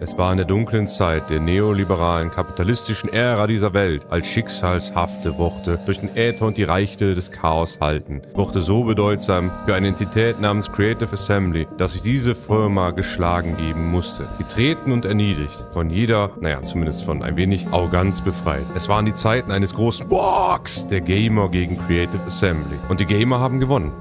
Es war in der dunklen Zeit der neoliberalen kapitalistischen Ära dieser Welt, als schicksalshafte Worte durch den Äther und die Reichte des Chaos halten. Worte so bedeutsam für eine Entität namens Creative Assembly, dass sich diese Firma geschlagen geben musste. Getreten und erniedrigt, von jeder, naja, zumindest von ein wenig Arroganz befreit. Es waren die Zeiten eines großen Walks der Gamer gegen Creative Assembly. Und die Gamer haben gewonnen.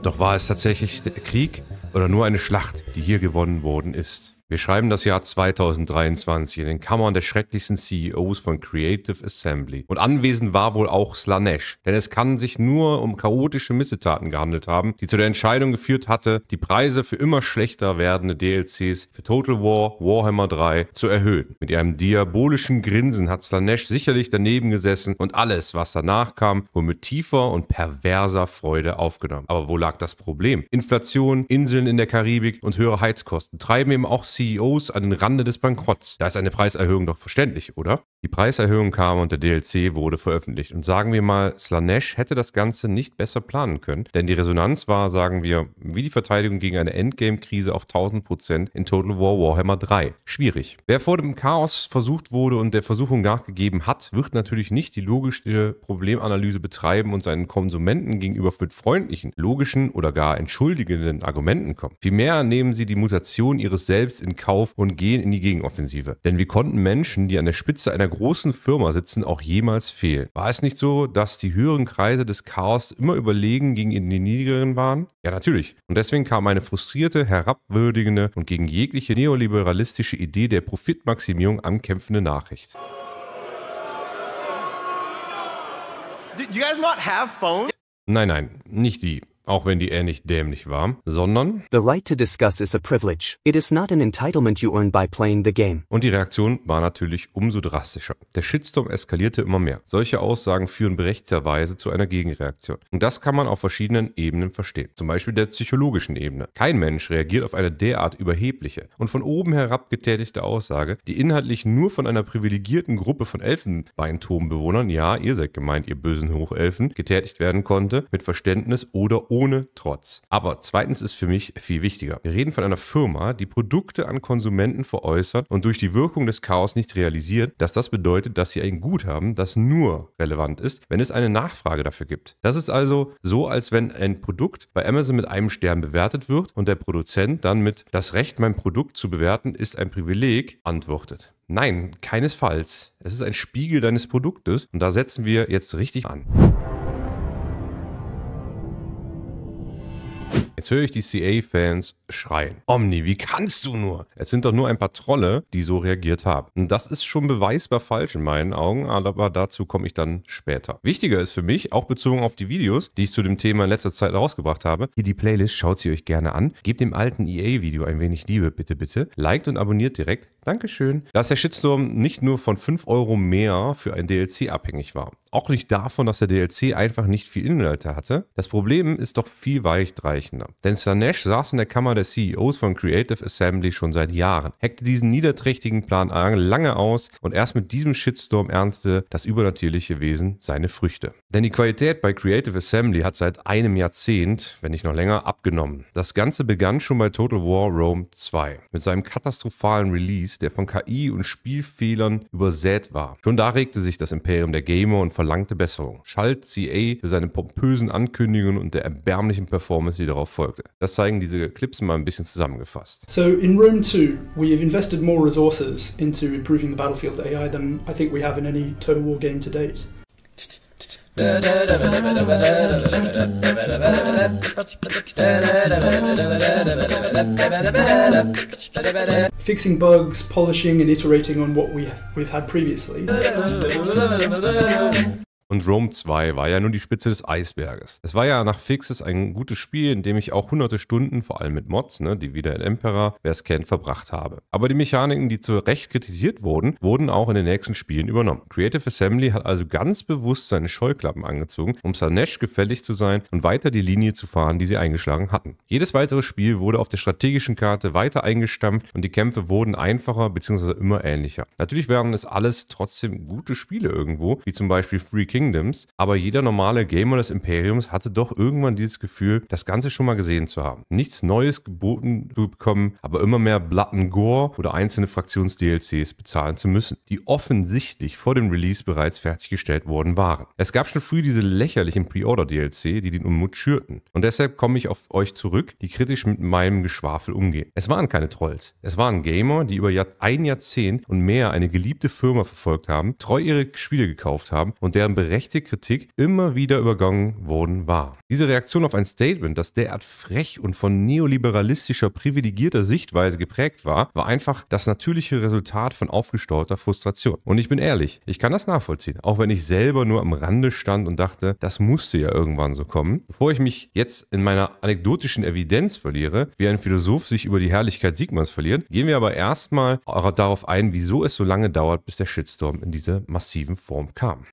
Doch war es tatsächlich der Krieg oder nur eine Schlacht, die hier gewonnen worden ist? Wir schreiben das Jahr 2023 in den Kammern der schrecklichsten CEOs von Creative Assembly. Und anwesend war wohl auch Slanesh, denn es kann sich nur um chaotische Missetaten gehandelt haben, die zu der Entscheidung geführt hatte, die Preise für immer schlechter werdende DLCs für Total War Warhammer 3 zu erhöhen. Mit ihrem diabolischen Grinsen hat Slanesh sicherlich daneben gesessen und alles, was danach kam, wohl mit tiefer und perverser Freude aufgenommen. Aber wo lag das Problem? Inflation, Inseln in der Karibik und höhere Heizkosten treiben eben auch CEOs an den Rande des Bankrotts. Da ist eine Preiserhöhung doch verständlich, oder? Die Preiserhöhung kam und der DLC wurde veröffentlicht. Und sagen wir mal, Slanesh hätte das Ganze nicht besser planen können, denn die Resonanz war, sagen wir, wie die Verteidigung gegen eine Endgame-Krise auf 1000% in Total War Warhammer 3. Schwierig. Wer vor dem Chaos versucht wurde und der Versuchung nachgegeben hat, wird natürlich nicht die logische Problemanalyse betreiben und seinen Konsumenten gegenüber mit freundlichen, logischen oder gar entschuldigenden Argumenten kommen. Vielmehr nehmen sie die Mutation ihres Selbst in Kauf und gehen in die Gegenoffensive. Denn wie konnten Menschen, die an der Spitze einer großen Firma sitzen, auch jemals fehlen? War es nicht so, dass die höheren Kreise des Chaos immer überlegen gegen die niedrigeren waren? Ja, natürlich. Und deswegen kam eine frustrierte, herabwürdigende und gegen jegliche neoliberalistische Idee der Profitmaximierung ankämpfende Nachricht. Nein, nein, nicht die auch wenn die eher nicht dämlich war, sondern The right to discuss is a privilege. It is not an entitlement you earn by playing the game. Und die Reaktion war natürlich umso drastischer. Der Shitstorm eskalierte immer mehr. Solche Aussagen führen berechtigterweise zu einer Gegenreaktion. Und das kann man auf verschiedenen Ebenen verstehen. Zum Beispiel der psychologischen Ebene. Kein Mensch reagiert auf eine derart überhebliche und von oben herab getätigte Aussage, die inhaltlich nur von einer privilegierten Gruppe von Elfenbeinturmbewohnern, ja, ihr seid gemeint, ihr bösen Hochelfen, getätigt werden konnte, mit Verständnis oder ohne Trotz. Aber zweitens ist für mich viel wichtiger. Wir reden von einer Firma, die Produkte an Konsumenten veräußert und durch die Wirkung des Chaos nicht realisiert, dass das bedeutet, dass sie ein Guthaben, das nur relevant ist, wenn es eine Nachfrage dafür gibt. Das ist also so, als wenn ein Produkt bei Amazon mit einem Stern bewertet wird und der Produzent dann mit das Recht, mein Produkt zu bewerten, ist ein Privileg antwortet. Nein, keinesfalls. Es ist ein Spiegel deines Produktes und da setzen wir jetzt richtig an. Jetzt höre ich die CA-Fans schreien. Omni, wie kannst du nur? Es sind doch nur ein paar Trolle, die so reagiert haben. Und das ist schon beweisbar falsch in meinen Augen, aber dazu komme ich dann später. Wichtiger ist für mich, auch bezogen auf die Videos, die ich zu dem Thema in letzter Zeit rausgebracht habe, hier die Playlist, schaut sie euch gerne an. Gebt dem alten EA-Video ein wenig Liebe, bitte, bitte. Liked und abonniert direkt. Dankeschön. Dass der Shitstorm nicht nur von 5 Euro mehr für ein DLC abhängig war. Auch nicht davon, dass der DLC einfach nicht viel Inhalte hatte. Das Problem ist doch viel weichreichender. Denn Slanesh saß in der Kammer der CEOs von Creative Assembly schon seit Jahren, hackte diesen niederträchtigen Plan lange aus und erst mit diesem Shitstorm erntete das übernatürliche Wesen seine Früchte. Denn die Qualität bei Creative Assembly hat seit einem Jahrzehnt, wenn nicht noch länger, abgenommen. Das Ganze begann schon bei Total War Rome 2 mit seinem katastrophalen Release, der von KI und Spielfehlern übersät war. Schon da regte sich das Imperium der Gamer und verlangte Besserung. Schalt CA für seine pompösen Ankündigungen und der erbärmlichen Performance, die darauf folgte. Das zeigen diese Clips mal ein bisschen zusammengefasst. So in Rome 2, we have invested more resources into improving the battlefield AI than I think we have in any Total War game to date. Fixing bugs, polishing and iterating on what we, we've had previously. Und Rome 2 war ja nur die Spitze des Eisberges. Es war ja nach Fixes ein gutes Spiel, in dem ich auch hunderte Stunden, vor allem mit Mods, ne, die wieder in Emperor, wer es kennt, verbracht habe. Aber die Mechaniken, die zu Recht kritisiert wurden, wurden auch in den nächsten Spielen übernommen. Creative Assembly hat also ganz bewusst seine Scheuklappen angezogen, um Sanesh gefällig zu sein und weiter die Linie zu fahren, die sie eingeschlagen hatten. Jedes weitere Spiel wurde auf der strategischen Karte weiter eingestampft und die Kämpfe wurden einfacher bzw. immer ähnlicher. Natürlich waren es alles trotzdem gute Spiele irgendwo, wie zum Beispiel Free Kick Kingdoms, aber jeder normale Gamer des Imperiums hatte doch irgendwann dieses Gefühl, das Ganze schon mal gesehen zu haben. Nichts Neues geboten zu bekommen, aber immer mehr Blood and Gore oder einzelne Fraktions-DLCs bezahlen zu müssen, die offensichtlich vor dem Release bereits fertiggestellt worden waren. Es gab schon früh diese lächerlichen Pre-Order-DLC, die den Unmut schürten. Und deshalb komme ich auf euch zurück, die kritisch mit meinem Geschwafel umgehen. Es waren keine Trolls. Es waren Gamer, die über ein Jahrzehnt und mehr eine geliebte Firma verfolgt haben, treu ihre Spiele gekauft haben und deren berechtigte Kritik immer wieder übergangen worden war. Diese Reaktion auf ein Statement, das derart frech und von neoliberalistischer, privilegierter Sichtweise geprägt war, war einfach das natürliche Resultat von aufgesteuerter Frustration. Und ich bin ehrlich, ich kann das nachvollziehen, auch wenn ich selber nur am Rande stand und dachte, das musste ja irgendwann so kommen. Bevor ich mich jetzt in meiner anekdotischen Evidenz verliere, wie ein Philosoph sich über die Herrlichkeit Sigmas verliert, gehen wir aber erstmal darauf ein, wieso es so lange dauert, bis der Shitstorm in diese massiven Form kam.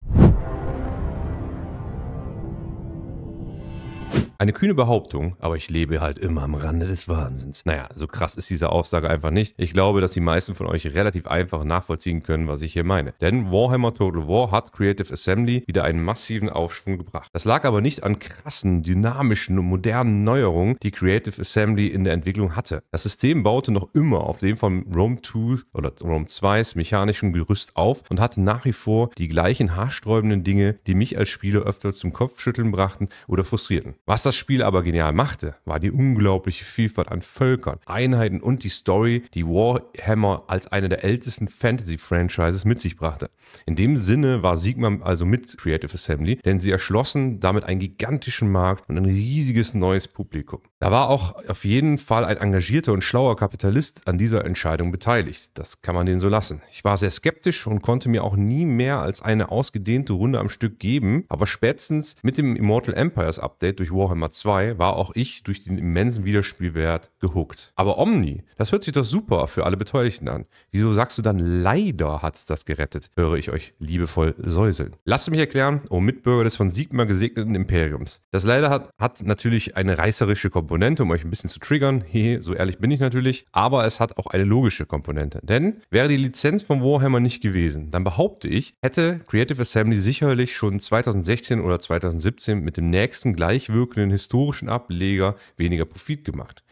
Eine kühne Behauptung, aber ich lebe halt immer am Rande des Wahnsinns. Naja, so krass ist diese Aussage einfach nicht. Ich glaube, dass die meisten von euch relativ einfach nachvollziehen können, was ich hier meine. Denn Warhammer Total War hat Creative Assembly wieder einen massiven Aufschwung gebracht. Das lag aber nicht an krassen, dynamischen und modernen Neuerungen, die Creative Assembly in der Entwicklung hatte. Das System baute noch immer auf dem von Rome 2 oder Rome 2s mechanischen Gerüst auf und hatte nach wie vor die gleichen haarsträubenden Dinge, die mich als Spieler öfter zum Kopfschütteln brachten oder frustrierten. Was das das Spiel aber genial machte, war die unglaubliche Vielfalt an Völkern, Einheiten und die Story, die Warhammer als eine der ältesten Fantasy-Franchises mit sich brachte. In dem Sinne war Sigma also mit Creative Assembly, denn sie erschlossen damit einen gigantischen Markt und ein riesiges neues Publikum. Da war auch auf jeden Fall ein engagierter und schlauer Kapitalist an dieser Entscheidung beteiligt. Das kann man denen so lassen. Ich war sehr skeptisch und konnte mir auch nie mehr als eine ausgedehnte Runde am Stück geben, aber spätestens mit dem Immortal Empires Update durch Warhammer Warhammer 2 war auch ich durch den immensen Wiederspielwert gehuckt. Aber Omni, das hört sich doch super für alle Beteiligten an. Wieso sagst du dann, leider hat's das gerettet? Höre ich euch liebevoll säuseln. Lasst mich erklären, oh Mitbürger des von Sigma gesegneten Imperiums. Das leider hat, hat natürlich eine reißerische Komponente, um euch ein bisschen zu triggern. Hehe, so ehrlich bin ich natürlich. Aber es hat auch eine logische Komponente. Denn wäre die Lizenz von Warhammer nicht gewesen, dann behaupte ich, hätte Creative Assembly sicherlich schon 2016 oder 2017 mit dem nächsten gleichwirkenden historischen Ableger weniger Profit gemacht.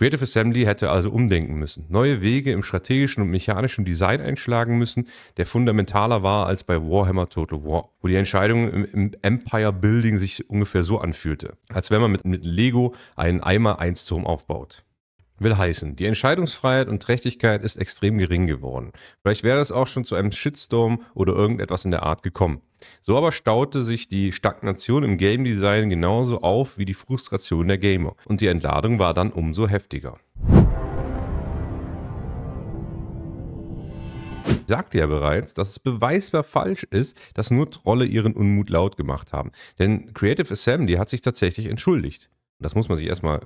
Creative Assembly hätte also umdenken müssen, neue Wege im strategischen und mechanischen Design einschlagen müssen, der fundamentaler war als bei Warhammer Total War, wo die Entscheidung im Empire Building sich ungefähr so anfühlte, als wenn man mit, mit Lego einen Eimer-1-Turm aufbaut. Will heißen, die Entscheidungsfreiheit und Trächtigkeit ist extrem gering geworden. Vielleicht wäre es auch schon zu einem Shitstorm oder irgendetwas in der Art gekommen. So aber staute sich die Stagnation im Game Design genauso auf wie die Frustration der Gamer und die Entladung war dann umso heftiger. Ich sagte ja bereits, dass es beweisbar falsch ist, dass nur Trolle ihren Unmut laut gemacht haben. Denn Creative Assembly hat sich tatsächlich entschuldigt. Das muss man sich erstmal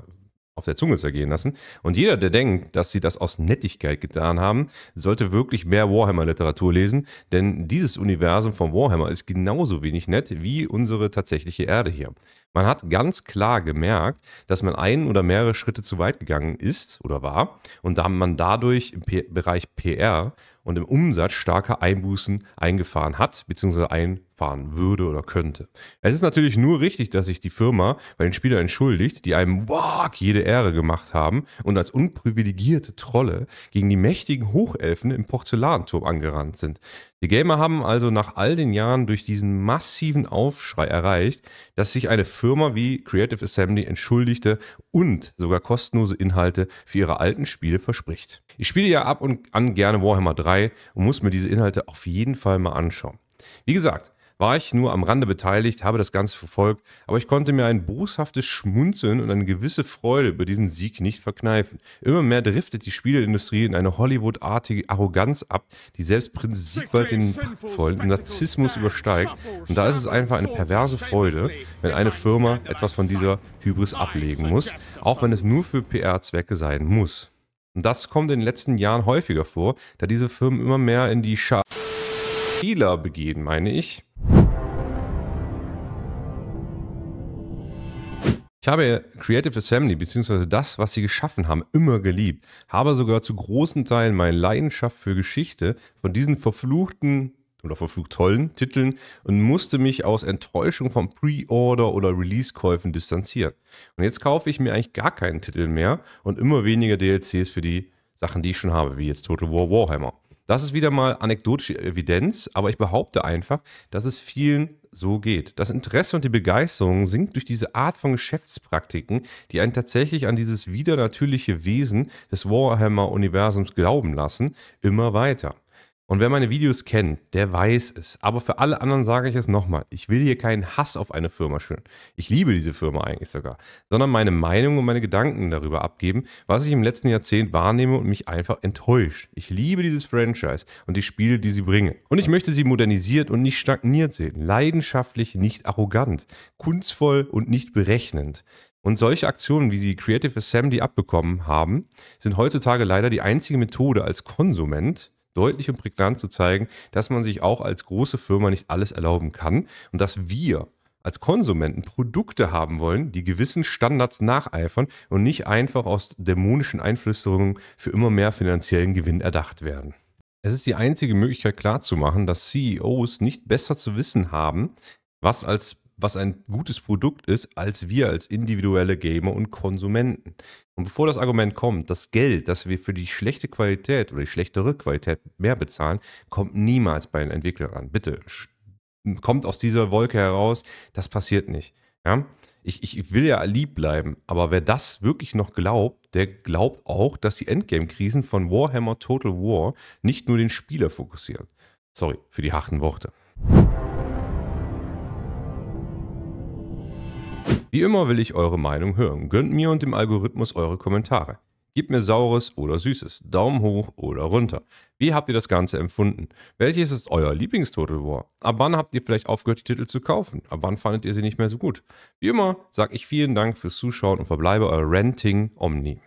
auf der Zunge zergehen lassen. Und jeder, der denkt, dass sie das aus Nettigkeit getan haben, sollte wirklich mehr Warhammer-Literatur lesen, denn dieses Universum von Warhammer ist genauso wenig nett wie unsere tatsächliche Erde hier. Man hat ganz klar gemerkt, dass man einen oder mehrere Schritte zu weit gegangen ist oder war und da man dadurch im P Bereich PR und im Umsatz starke Einbußen eingefahren hat bzw. einfahren würde oder könnte. Es ist natürlich nur richtig, dass sich die Firma bei den Spielern entschuldigt, die einem Wag jede Ehre gemacht haben und als unprivilegierte Trolle gegen die mächtigen Hochelfen im Porzellanturm angerannt sind. Die Gamer haben also nach all den Jahren durch diesen massiven Aufschrei erreicht, dass sich eine wie Creative Assembly entschuldigte und sogar kostenlose Inhalte für ihre alten Spiele verspricht. Ich spiele ja ab und an gerne Warhammer 3 und muss mir diese Inhalte auf jeden Fall mal anschauen. Wie gesagt, war ich nur am Rande beteiligt, habe das Ganze verfolgt, aber ich konnte mir ein boshaftes Schmunzeln und eine gewisse Freude über diesen Sieg nicht verkneifen. Immer mehr driftet die Spieleindustrie in eine Hollywood-artige Arroganz ab, die selbst Prinz Siegwald den vollen Narzissmus übersteigt. Und da ist es einfach eine perverse Freude, wenn eine Firma etwas von dieser Hybris ablegen muss, auch wenn es nur für PR-Zwecke sein muss. Und das kommt in den letzten Jahren häufiger vor, da diese Firmen immer mehr in die Scha Fehler begehen, meine ich. Ich habe Creative Assembly bzw. das, was sie geschaffen haben, immer geliebt. Habe sogar zu großen Teilen meine Leidenschaft für Geschichte von diesen verfluchten oder verflucht tollen Titeln und musste mich aus Enttäuschung von Pre-Order oder Release-Käufen distanzieren. Und jetzt kaufe ich mir eigentlich gar keinen Titel mehr und immer weniger DLCs für die Sachen, die ich schon habe, wie jetzt Total War Warhammer. Das ist wieder mal anekdotische Evidenz, aber ich behaupte einfach, dass es vielen so geht. Das Interesse und die Begeisterung sinkt durch diese Art von Geschäftspraktiken, die einen tatsächlich an dieses widernatürliche Wesen des Warhammer-Universums glauben lassen, immer weiter. Und wer meine Videos kennt, der weiß es. Aber für alle anderen sage ich es nochmal. Ich will hier keinen Hass auf eine Firma schüren. Ich liebe diese Firma eigentlich sogar. Sondern meine Meinung und meine Gedanken darüber abgeben, was ich im letzten Jahrzehnt wahrnehme und mich einfach enttäuscht. Ich liebe dieses Franchise und die Spiele, die sie bringen. Und ich möchte sie modernisiert und nicht stagniert sehen. Leidenschaftlich, nicht arrogant. Kunstvoll und nicht berechnend. Und solche Aktionen, wie sie Creative Assembly abbekommen haben, sind heutzutage leider die einzige Methode als Konsument, deutlich und prägnant zu zeigen, dass man sich auch als große Firma nicht alles erlauben kann und dass wir als Konsumenten Produkte haben wollen, die gewissen Standards nacheifern und nicht einfach aus dämonischen Einflüsterungen für immer mehr finanziellen Gewinn erdacht werden. Es ist die einzige Möglichkeit klarzumachen, dass CEOs nicht besser zu wissen haben, was als was ein gutes Produkt ist, als wir als individuelle Gamer und Konsumenten. Und bevor das Argument kommt, das Geld, das wir für die schlechte Qualität oder die schlechtere Qualität mehr bezahlen, kommt niemals bei den Entwicklern an. Bitte, kommt aus dieser Wolke heraus, das passiert nicht. Ja? Ich, ich will ja lieb bleiben, aber wer das wirklich noch glaubt, der glaubt auch, dass die Endgame-Krisen von Warhammer Total War nicht nur den Spieler fokussieren. Sorry für die harten Worte. Wie immer will ich eure Meinung hören. Gönnt mir und dem Algorithmus eure Kommentare. Gebt mir saures oder süßes, Daumen hoch oder runter. Wie habt ihr das Ganze empfunden? Welches ist euer Lieblings-Total War? Ab wann habt ihr vielleicht aufgehört, die Titel zu kaufen? Ab wann fandet ihr sie nicht mehr so gut? Wie immer sage ich vielen Dank fürs Zuschauen und verbleibe euer Renting Omni.